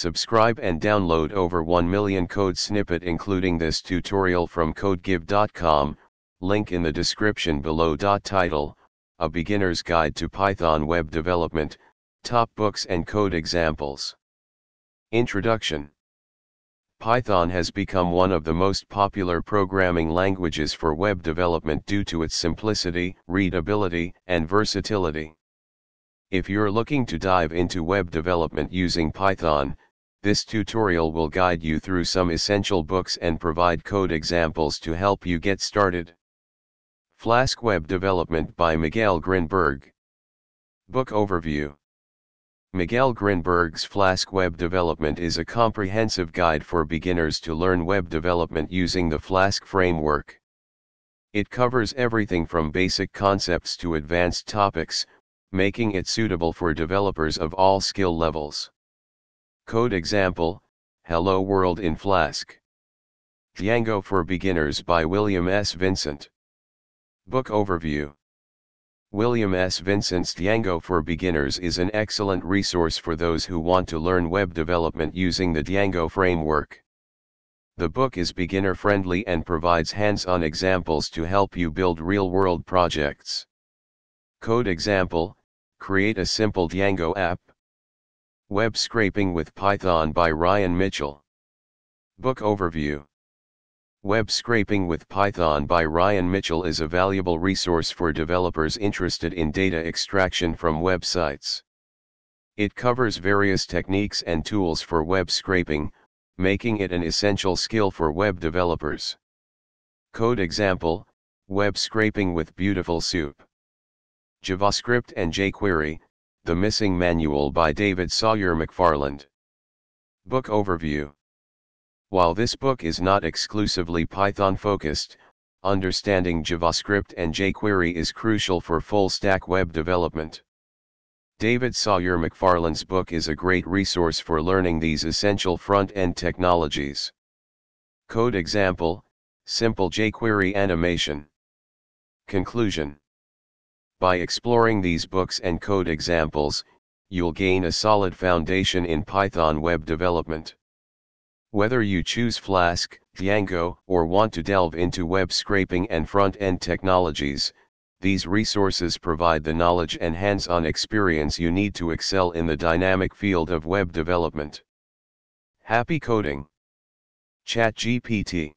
Subscribe and download over 1 million code snippet including this tutorial from codegive.com, link in the description below. Title, A Beginner's Guide to Python Web Development, Top Books and Code Examples. Introduction Python has become one of the most popular programming languages for web development due to its simplicity, readability, and versatility. If you're looking to dive into web development using Python, this tutorial will guide you through some essential books and provide code examples to help you get started. Flask Web Development by Miguel Grinberg. Book Overview Miguel Grinberg's Flask Web Development is a comprehensive guide for beginners to learn web development using the Flask framework. It covers everything from basic concepts to advanced topics, making it suitable for developers of all skill levels. Code example, Hello World in Flask. Django for Beginners by William S. Vincent. Book Overview William S. Vincent's Django for Beginners is an excellent resource for those who want to learn web development using the Django framework. The book is beginner friendly and provides hands-on examples to help you build real-world projects. Code example, create a simple Django app. Web Scraping with Python by Ryan Mitchell. Book Overview Web Scraping with Python by Ryan Mitchell is a valuable resource for developers interested in data extraction from websites. It covers various techniques and tools for web scraping, making it an essential skill for web developers. Code example, Web Scraping with Beautiful Soup. JavaScript and jQuery, the Missing Manual by David Sawyer McFarland. Book Overview While this book is not exclusively Python focused, understanding JavaScript and jQuery is crucial for full stack web development. David Sawyer McFarland's book is a great resource for learning these essential front end technologies. Code example Simple jQuery animation. Conclusion by exploring these books and code examples, you'll gain a solid foundation in Python web development. Whether you choose Flask, Django, or want to delve into web scraping and front-end technologies, these resources provide the knowledge and hands-on experience you need to excel in the dynamic field of web development. Happy coding! ChatGPT